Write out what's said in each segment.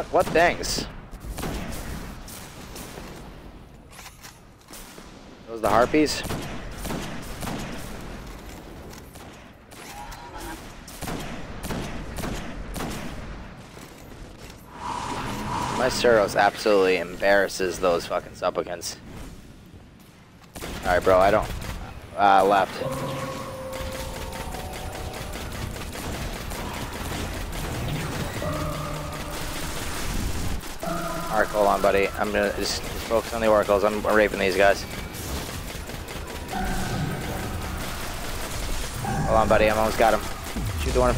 What what things? Those the harpies? My Suros absolutely embarrasses those fucking supplicants. Alright, bro, I don't... Uh, left. Alright, hold on, buddy. I'm gonna just, just focus on the oracles. I'm, I'm raping these guys. Hold on, buddy. I'm almost got him. Shoot the one.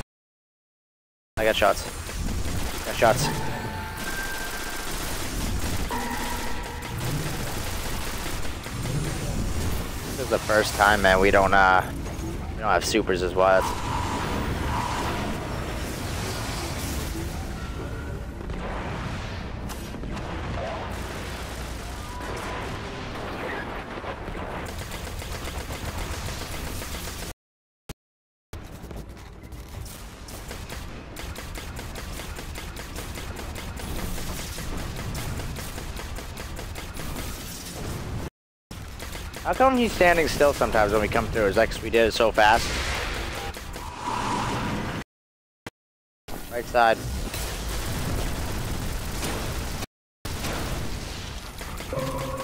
I got shots. Got shots. This is the first time, man. We don't uh, we don't have supers as well. How come he's standing still sometimes when we come through? Is that 'cause we did it so fast? Right side.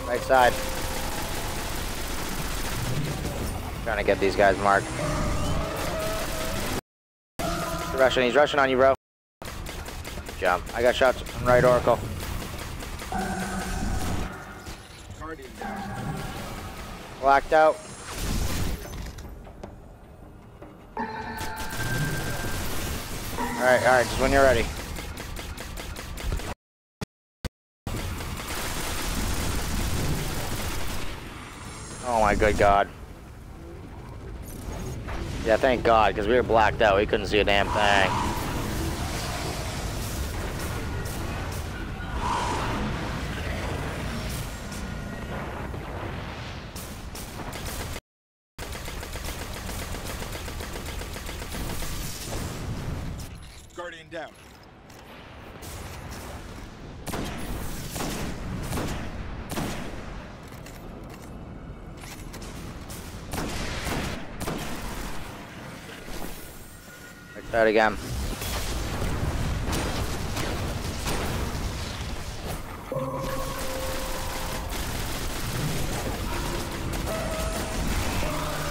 Right side. Trying to get these guys marked. He's rushing, he's rushing on you, bro. Jump. I got shots on right oracle. Blacked out. Alright, alright, just when you're ready. Oh my good god. Yeah, thank god, because we were blacked out. We couldn't see a damn thing. Guardian down. Let's again.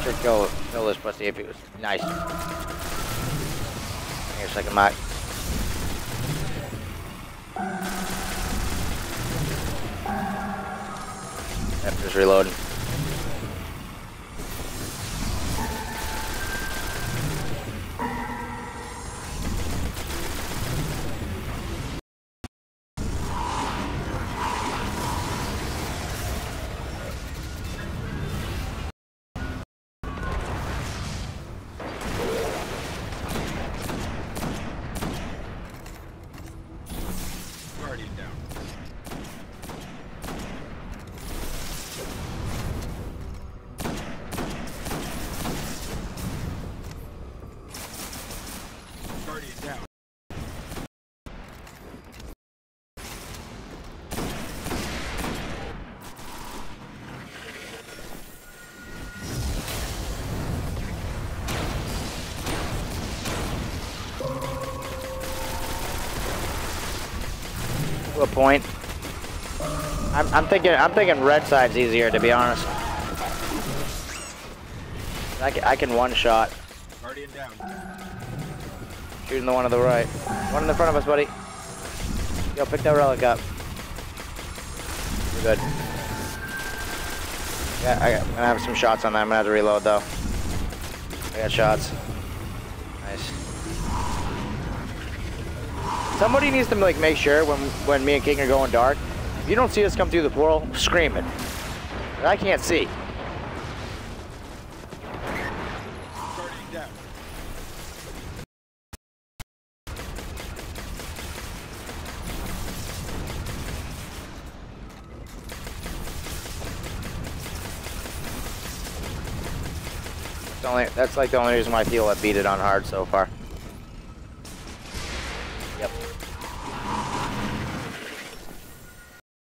Should kill, this pussy if it was nice. Here, second mark. Just reloading. To a point. I'm, I'm thinking I'm thinking red side's easier to be honest. I can, I can one shot. Guardian down. Shooting the one to the right. One in the front of us, buddy. Yo, pick that relic up. We're good. Yeah, I got, I'm gonna have some shots on that. I'm gonna have to reload though. I got shots. Somebody needs to like make sure when when me and King are going dark, if you don't see us come through the portal, scream it. I can't see. Only that's like the only reason why I feel I beat it on hard so far.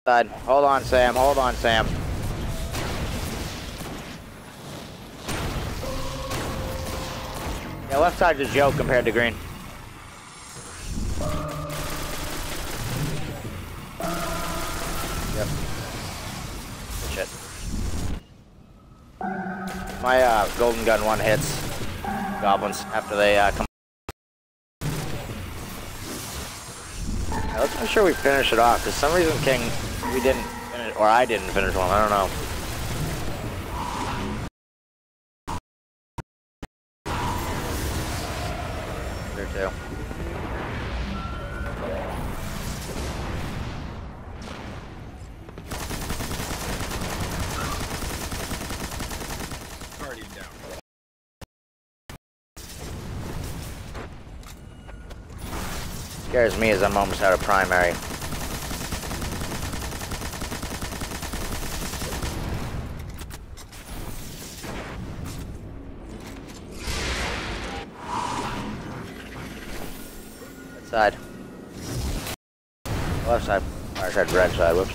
Hold on, Sam. Hold on, Sam. Yeah, left side's a joke compared to green. Yep. Shit. My uh, golden gun one hits goblins after they uh, come. Yeah, let's make sure we finish it off, because some reason King, we didn't finish, or I didn't finish one, I don't know. Here too. Scares me as I'm almost out of primary. Side. Left side. Right side, red side, whoops.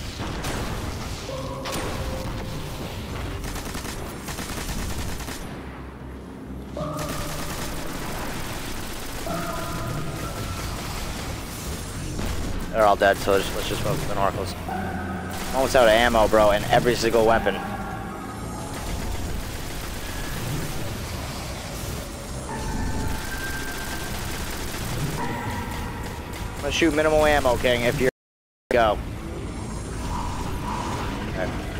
They're all dead, so let's, just focus on oracles. Almost out of ammo, bro, in every single weapon. Gonna shoot minimal ammo, King, if you're go. Okay.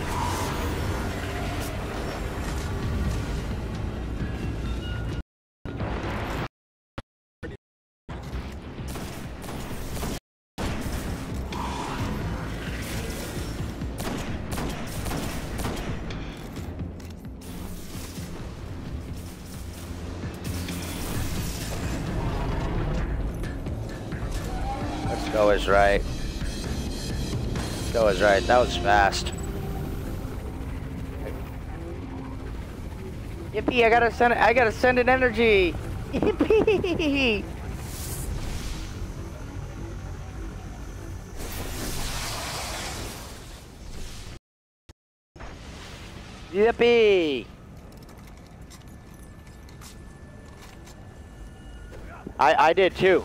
Go is right. Go is right. That was fast. Yippee! I gotta send. I gotta send an energy. Yippee! Yippee! I I did too.